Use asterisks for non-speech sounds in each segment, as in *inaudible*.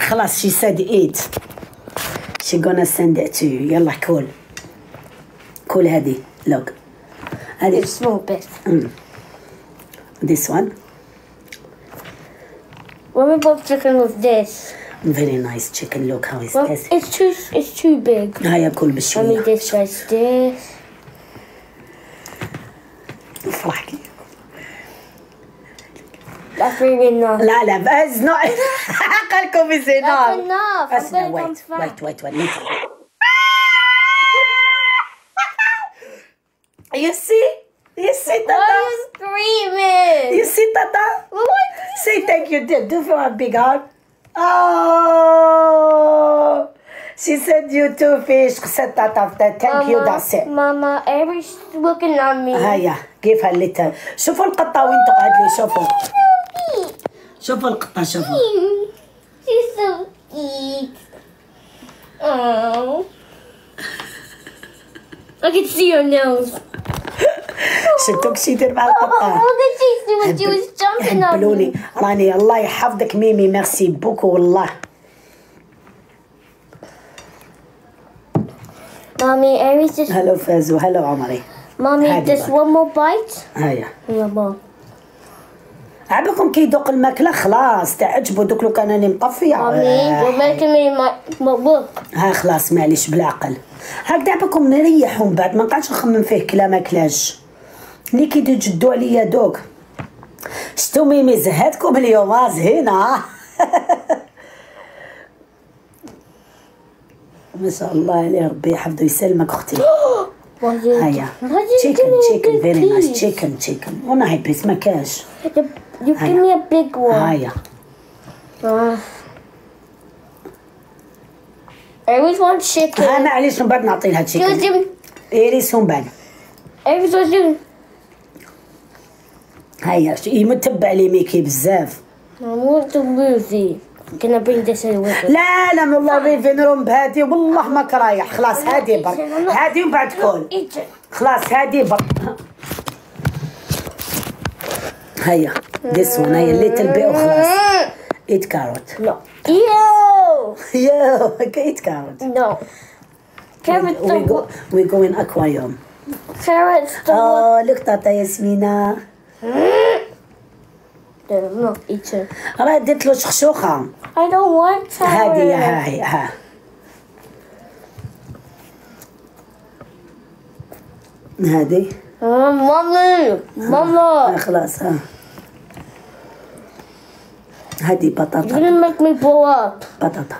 خلاص she said eat she gonna send it to you يلا كول كول هذه look هذه It's small bit. this one When we both chicken with this, very nice chicken look how is well, this it's too it's too big. هيا كل I mean, بشوية this guy's this. افرح That's enough. لا لا بس قالكم That's بزينة enough. I'm اسمع gonna wait wait back. wait wait you see you see Why are Tata you screaming? you see Tata What? say thank you do do for a big hug oh she said you two fish said Tata thank you Mama, that's it Mama, Avery's looking at me. هيا give her little شوفوا القطة وين تقعد لي شوفوا شوفوا القطة شوفوا She's so cute. Oh. I can see your nose. شفتوك شي يدير مع Oh, القطة هبلوني? راني الله يحفظك ميمي merci beaucoup والله Mommy, Avery's just. هلو فازو هلو عمري Mommy, just one more bite. هيا Yeah, mom. عبكم كي يدوق الماكلة خلاص تعجبوا دوك لو كان راني my. But look. ها خلاص معليش بالعقل. هكذا عبكم نريح ومن بعد ما نقعدش نخمم فيه كلا ماكلاش اللي كي تجدوا عليا دوك. شتو ميمي زهدتكم اليوم؟ ها زهينة. *laughs* ما شاء الله عليه ربي يحفظه يسلمك أختي. *gasps* هيا. chicken chicken very nice? chicken chicken one piece ما كاش. You, give me a big one. هيا Uh, Aries wants chicken. ها معليش من بعد نعطي لها chicken. ايريس ومن بعد was doing. هيا يمتبع لي ميكي بزاف I want I this in with me? لا لا من الله living room بهادي والله ما كرايح خلاص هادي برك هادي ومن بعد كل. خلاص هادي برك هيا this one هيا little bit وخلاص eat carrot No. Ew! You eat carrot No. Carrots we go the we go in aquarium carrots the ياسمينة No, eat it. راه درت له شخشوخة I don't want هادي carrots. ها هي ها هادي ها mama, خلاص ها you're بطاطا gonna make me blow up. بطاطا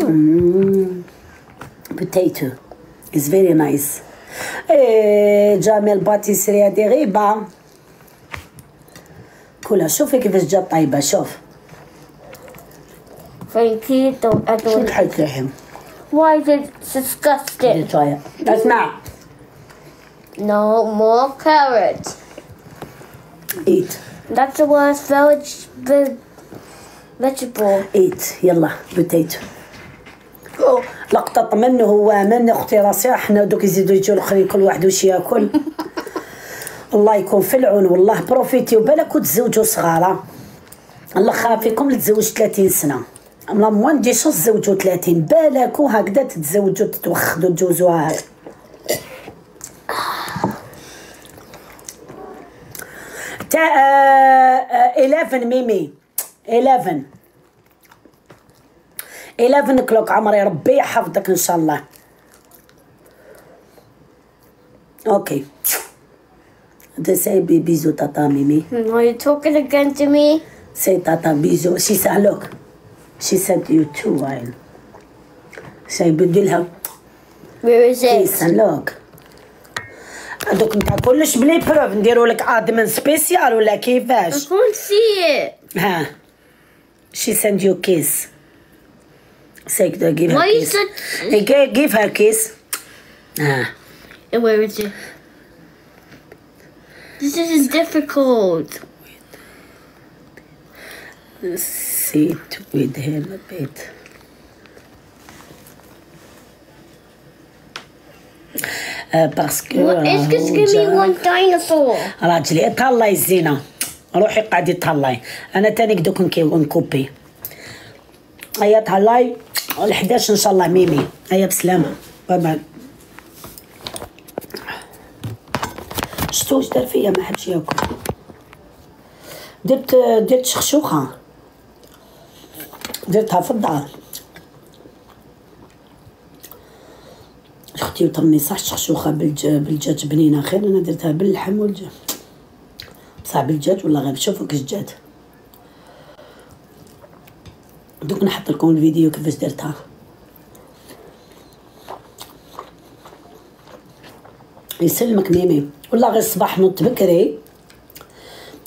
Ew. potato is very nice إيه جامي الباتيسري هادي غيبة كلها شوفي كيفاش جات طايبة شوف Thank you. Don't I شو don't. تحط لحم Why is it disgusting? شوية اسمع No more carrots. eat That's the worst veg ve- vegetable. eat. يلا potato. أوه، لقطة منه هو من أختي راسي. إحنا دوك يزيدوا يجوا الأخرين كل واحد وش يأكل. *laughs* الله يكون في العون والله بروفيتيو بالك وتزوجوا صغارة الله خافيكم لتزوج 30 سنة. أما ما نديش تزوجوا 30 بالك وهكذا تتزوجوا تتوخدوا تجوزوها تا آه، آه، 11 ميمي 11 11 كلوك عمري ربي يحفظك ان شاء الله أوكي ده سي بي بيزو تاتا ميمي Are you talking again to me? سي تاتا بيزو شي سالوك شي سنت يو تو وايل سي بدي لها Where is شي it? سالوك هذوك نتاع كلش بلي بروف نديرو لك ادمن سبيسيال ولا I كيفاش can't see it. ها شي سند يو كيس سيك ده give her Why you kiss such? Hey, gi- give her kiss ها And where is it? This is difficult. sit with him a bit باسكو? راجلي تهلاي الزينة روحي قاعدي تهلاي أنا تاني دوك نكوبي هيا تهلاي ال 11 ان شاء الله ميمي هيا بسلامه bye bye شتو واش دار فيا ما حبش ياكل درت درت شخشوخه درتها في الدار أختي وطرني صح شخشوخه بالج... بالدجاج بنينة خير أنا درتها باللحم والدجاج بصح بالدجاج ولا غير؟ شوفوا كيش جات. دوك نحط لكم الفيديو كيفاش درتها. يسلمك ميمي. ولا غير الصباح نوض بكري.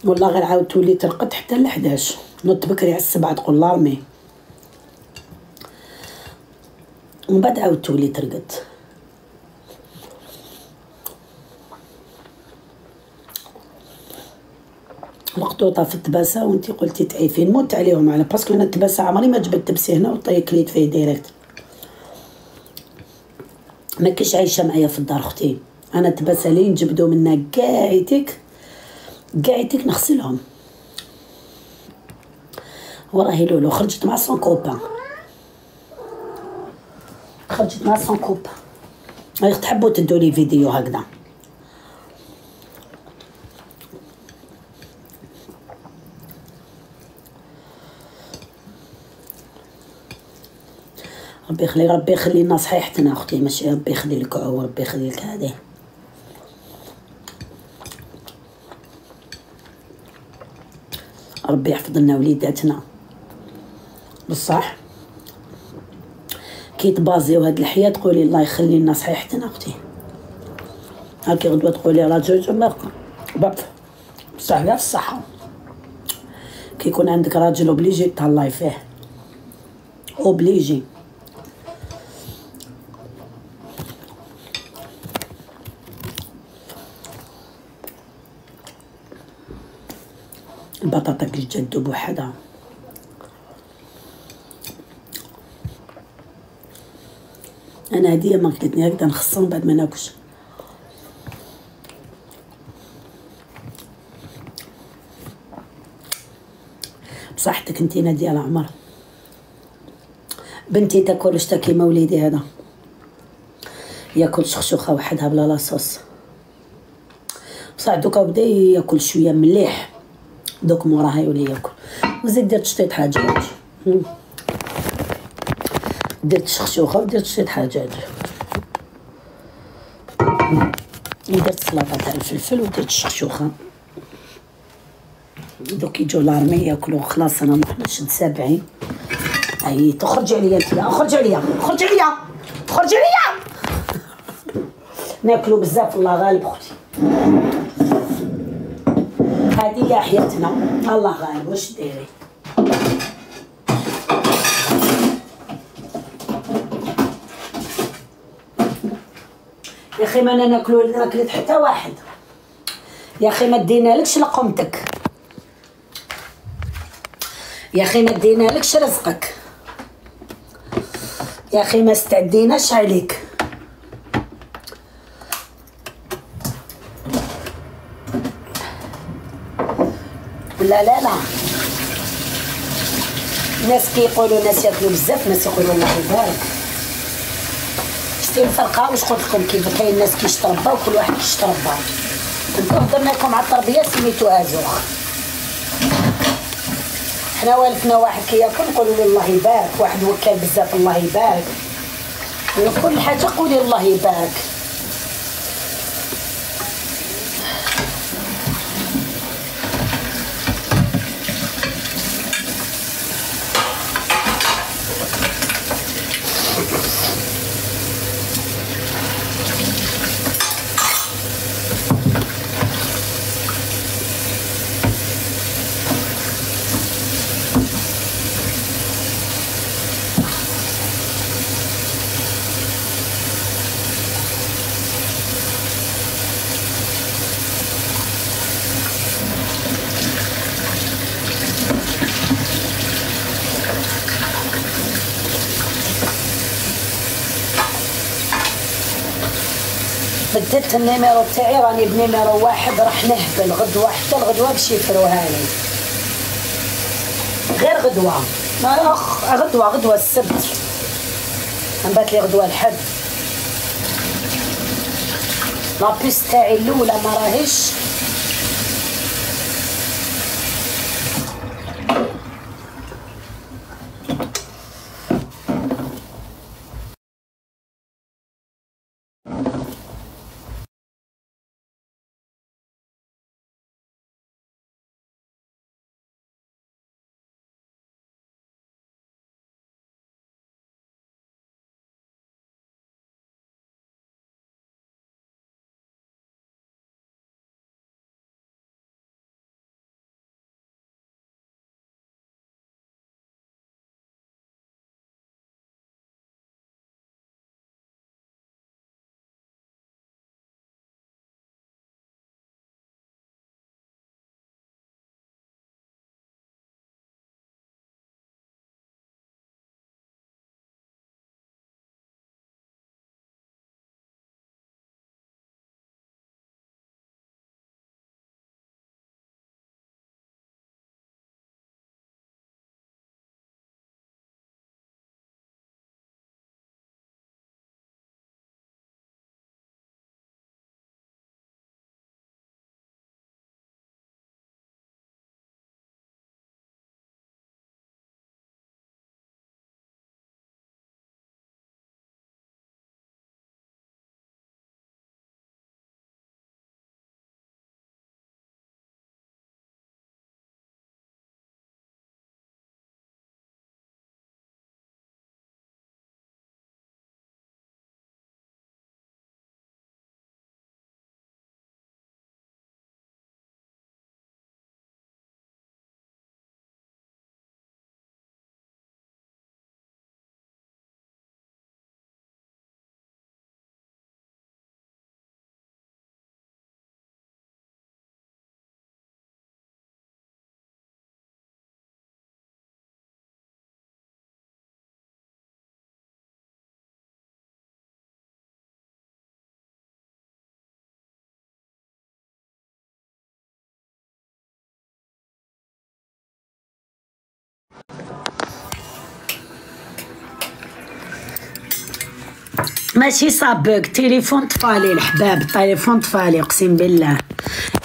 ولا غير عاود تولي ترقد حتى ل 11 نوض بكري على السبعة تقول لارمي ومن بعد عاود تولي ترقد. مقطوطه في التباسة وانت قلتي تعيفين موت عليهم على parce que أنا التباسة عمري ما جبت تبسي هنا وطي كليت فيه direct. ما كاش عايشة معايا في الدار أختي أنا التباسة لي نجبدو منها كاعيتك كاعيتك نغسلهم. وراهي لولو خرجت مع son copain. خرجت مع son copain. تحبوا تدولي فيديو هكذا. ربي يخلي ربي يخلي لنا صحيحتنا أختي ماشي ربي يخلي لك هو ربي يخلي لك هذه. ربي يحفظ لنا وليداتنا. بصح؟ كي تبازيو هاد الحياة تقولي الله يخلي لنا صحيحتنا أختي. هاكي غدوة تقولي راجل جمرك باب بصح لا الصحة. كي يكون عندك راجل obligé تهلاي فيه. obligé جات بوحدها أنا هديه ما قلتني هكذا نخصهم بعد ما ناكلش. بصحتك انتينا ديال عمر بنتي تاكل واش كيما وليدي هذا؟ ياكل شخشوخة وحدها بلا لاصوص بصح دوكا بدا ياكل شوية مليح. دوك موراها يولي ياكل وزيد درت شطيط حاجات درت شخشوخه ودرت شطيط حاجات درت سلطه تاع الفلفل ودرت الشخشوخه دوك يجو لارمي ياكلو. خلاص أنا نشد سابعين أي تخرج عليا أنت خرج عليا. خرج عليا. خرج عليا. *laughs* ناكلو بزاف الله غالب أختي هذه هي حياتنا الله غالب واش ديري؟ يا أخي ما أنا ناكلو ناكلت حتى واحد. يا أخي ما دينالكش لقمتك يا أخي ما دينالكش رزقك. يا أخي ما استعديناش عليك. لا لا لا. ناس كيقولوا ناس ياكلوا بزاف ناس يقولوا الله يبارك. شتي الفرقة واش قلت لكم كيف كاين ناس كيشتربا وكل واحد كيشتربا انتو هضرنا لكم على التربية سميتوها زوخ حنا والفنا واحد كياكل نقولوا له الله يبارك. واحد وكل بزاف الله يبارك. كل حاجة قولي الله يبارك. ال numéro تاعي راني ب numéro واحد راح نهبل غدوة حتى الغدوة باش يفروها لي غير غدوة. أخ غدوة غدوة السبت. نبات لي غدوة الحد. la puce تاعي الأولى ما راهيش. ماشي صابك. تليفون طفالي الحباب. التليفون طفالي اقسم بالله.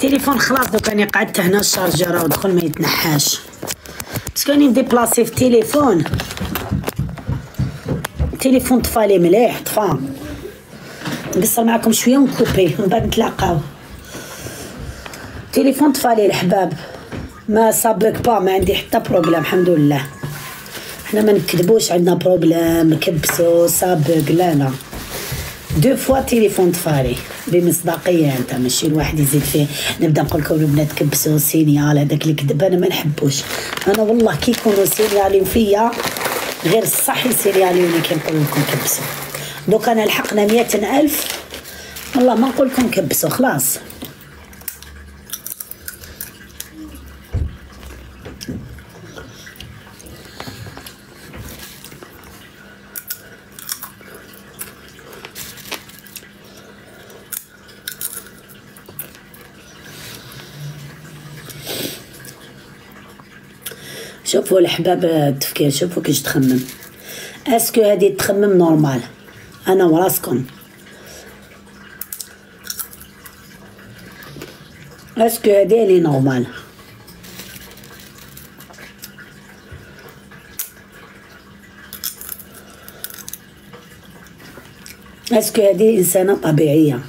تليفون خلاص دوك راني قعدت هنا ال chargeur ودخل ما يتنحاش. parce que راني نديبلاسي في التليفون تليفون طفالي مليح طفا نقصر معكم شوية ونكوبي من بعد نتلاقاو. تليفون طفالي الحباب. ما صابك با ما عندي حتى problème الحمد لله. حنا ما نكذبوش عندنا problème كبسو سابق لا لا. deux fois تليفون طفالي بمصداقيه انت ماشي الواحد يزيد فيه نبدا نقول لكم البنات كبسوا signal هذاك الكذب أنا ما نحبوش أنا والله كي يكونوا سينيالين فيا غير الصح يسينياليوني كي نقول لكم كبسوا دوك انا لحقنا مئة الف والله ما نقول لكم كبسوا خلاص شوفوا الحباب التفكير شوفوا كيش تخمم est-ce que هادي تخمم normal؟ أنا وراسكم. est-ce que هادي لي normal. est-ce que هادي إنسانة طبيعية.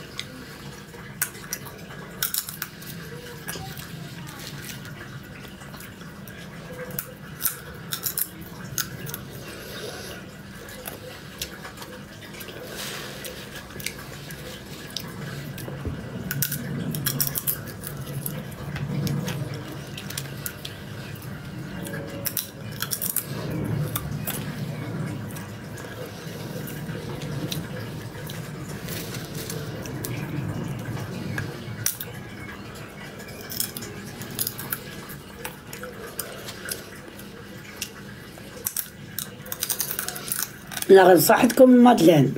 لا غير صحتكم ال madeleines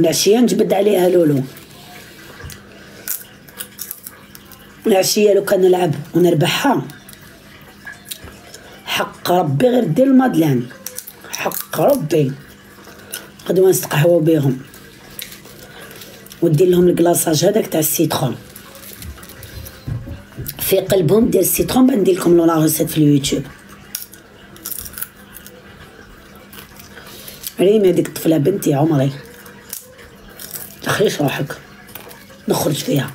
العشية نجبد عليها لولو. العشية لو كان نلعب ونربحها. حق ربي غير دير ال madeleines حق ربي. غدوة نستقحوا بيهم. ودير لهم ال glaçage هذاك تاع ال citron. في قلبهم ديال ال citron بندير لكم لا في اليوتيوب. ريم هذيك الطفلة بنتي عمري. تخليش روحك نخرج فيها.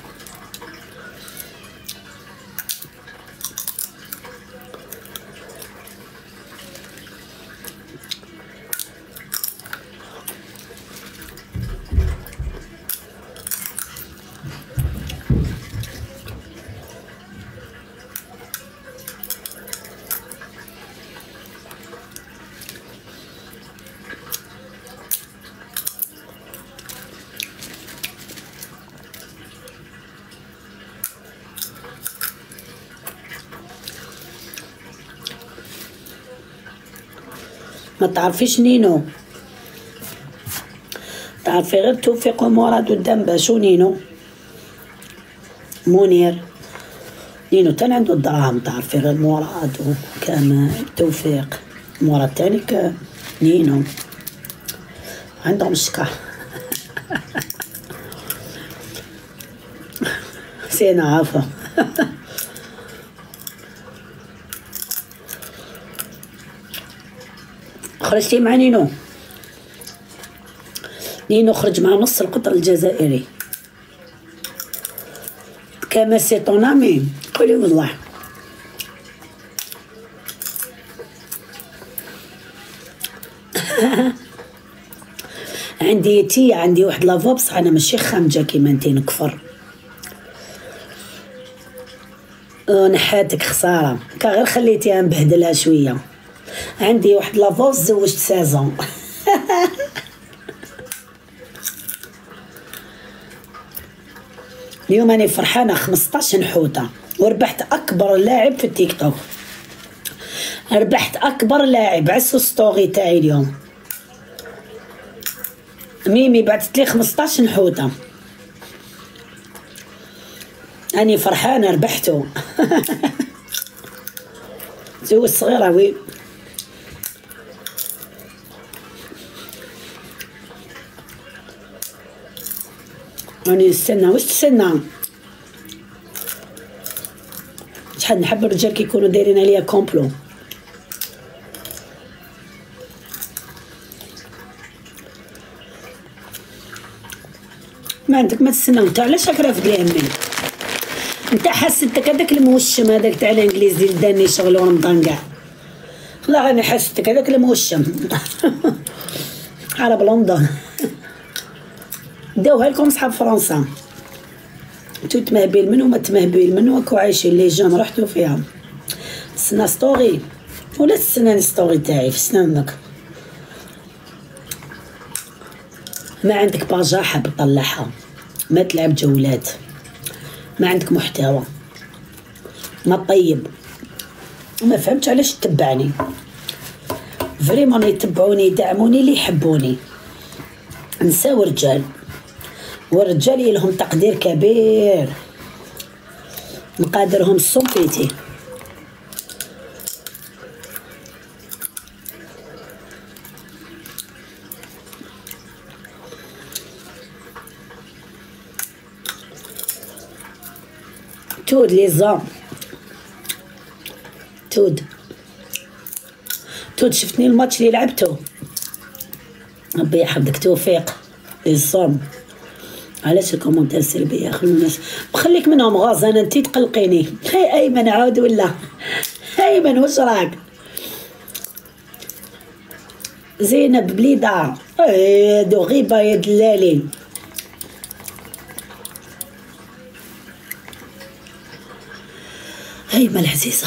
ما تعرفيش نينو. تعرفي غير توفيق ومراد والدنبا شو نينو؟ منير. نينو تاني عنده الدراهم تعرفي غير مراد وكان توفيق. مراد تاني نينو. عندهم شكا. *laughs* سينا عفا *laughs* خرجتي مع نينو نينو خرج مع نص القطر الجزائري. كما سي طون امي قولي والله. *laughs* عندي تي عندي واحد لافو بصح أنا ماشي خامجه كيما انتي نكفر نحاتك خسارة. كا غير خليتيها نبهدلها شوية. عندي واحد لافوز زوجت سازون *laughs* اليوم أنا فرحانة 15 حوته وربحت أكبر لاعب في التيك توك. ربحت أكبر لاعب عسو ستوري تاعي اليوم. ميمي بعثت لي 15 حوته أني فرحانة ربحتو *laughs* زوج صغيرة وي. راني نستنى واش تستنى؟ شحال نحب الرجال كيكونوا دايرين عليا complot. ما عندك ما تستنى. انت علاش راك رافد لي امي انت حسيتك هذاك الموشم هذاك تاع الإنجليزي اللي داني شغل ورمضان كاع. والله راني حسيتك هذاك الموشم. *laughs* عرب لندن داوها لكم صحاب فرنسا. انتو تمهبيل منو ما تمهبيل منو اكو عايشين لي جون رحتو فيها. تسنى ستوري ولا تستناني ستوري تاعي في سنانك ما عندك باجا حاب تطلعها ما تلعب جولات. ما عندك محتوى. ما طيب. ما فهمتش علاش تتبعني. فريمون يتبعوني يدعموني اللي يحبوني. نساو رجال. والرجال لهم تقدير كبير. مقادرهم الصنفيتي تود لي زام تود. تود شفتني الماتش اللي لعبته؟ ربي يحفظك. توفيق لي زام علاش الكومونتير سلبيه خلو الناس. بخليك منهم غاز أنا انتي تقلقيني. هاي أيمن عاود ولا؟ أيمن واش راك زينب بليدة. إيه دو غيبة يا دلالي هيما العزيزة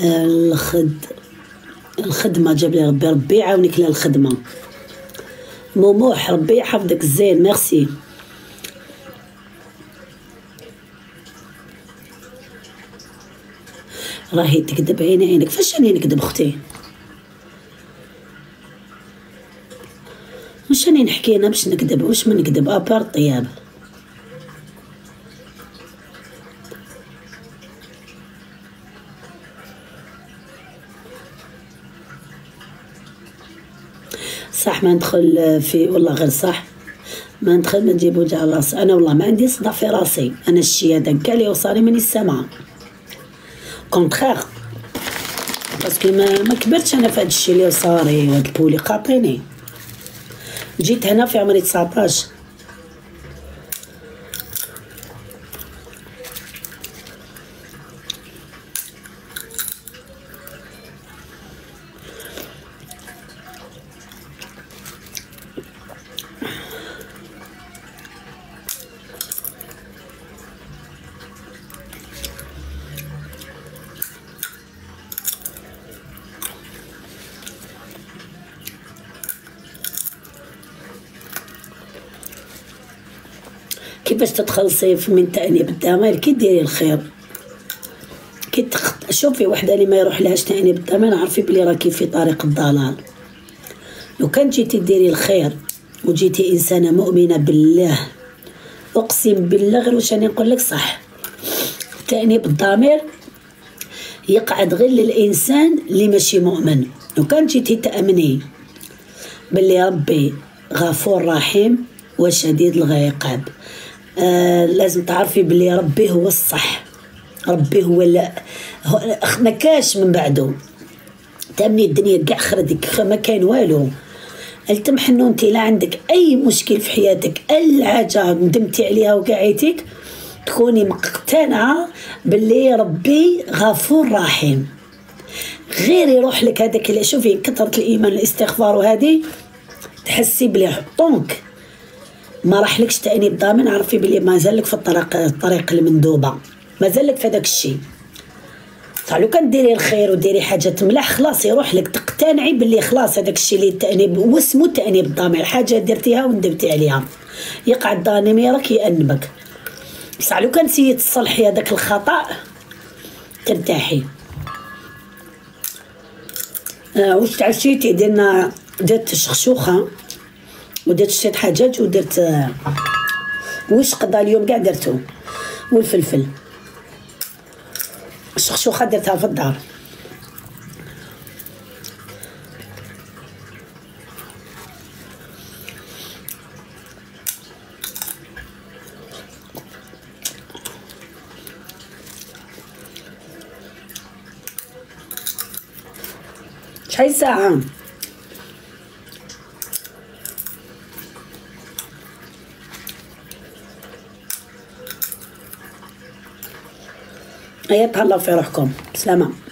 الخد. الخدمة جاب لي ربي ربي يعاونك للخدمة موموح ربي يحفظك زين ميرسي. راهي تكذب عين عينك. فاش راني نكذب أختي؟ واش راني نحكي أنا باش نكذب؟ واش ما نكذب؟ أبار طياب صح ما ندخل في والله غير صح. ما ندخل ما نجيب وجع الراس أنا والله ما عندي صداع في راسي. أنا الشي هذا كاع اللي وصلني من السماء كونتخيغ باسكو ما, ما كبرتش أنا في هذا الشيء اللي صاري وهاد البولي قاطيني. جيت هنا في عمري 19 تتخلصي من تأنيب الضمير كي ديري الخير. كي تخ... شوفي وحدة اللي ما يروح لهاش تأنيب الضمير عرفي بلي راكي في طريق الضلال. لو كان جيتي ديري الخير وجيتي إنسانة مؤمنة بالله أقسم بالله غير واش راني نقول لك صح. تأنيب الضمير يقعد غير للإنسان اللي ماشي مؤمن. لو كان جيتي تأمني باللي ربي غفور رحيم وشديد العقاب آه لازم تعرفي بلي ربي هو الصح. ربي هو لا ما كاش من بعده. تأمني الدنيا كاع خردك ما كاين والو. التمحنو انت لا عندك أي مشكل في حياتك أي حاجة ندمتي عليها وقعيتك تكوني مقتنعة باللي ربي غفور رحيم. غير يروح لك هذاك اللي شوفي كثرة الإيمان الاستغفار وهذه تحسي بلي طونك. ما راحلكش تانيب ضامن عرفي بلي مازال لك في الطريق الطريق المندوبة. مازال لك في هذاك الشيء. صح لو كان ديري الخير وديري حاجة ملاح خلاص يروح لك تقتنعي باللي خلاص هذاك الشيء اللي التانيب واسمو التانيب الضمير حاجة درتيها وندمتي عليها. يقع الضميرك يأنبك. بصح لو كان سيي تصلحي هذاك الخطأ ترتاحي. آه واش تعشيتي؟ درنا درت شخشوخه ودرت شريت حاجات ودرت آه، وش قضى اليوم كاع درتو والفلفل. الشخشوخه درتها في الدار. شحال ساعة؟ هيا تهلاو في روحكم. سلامة.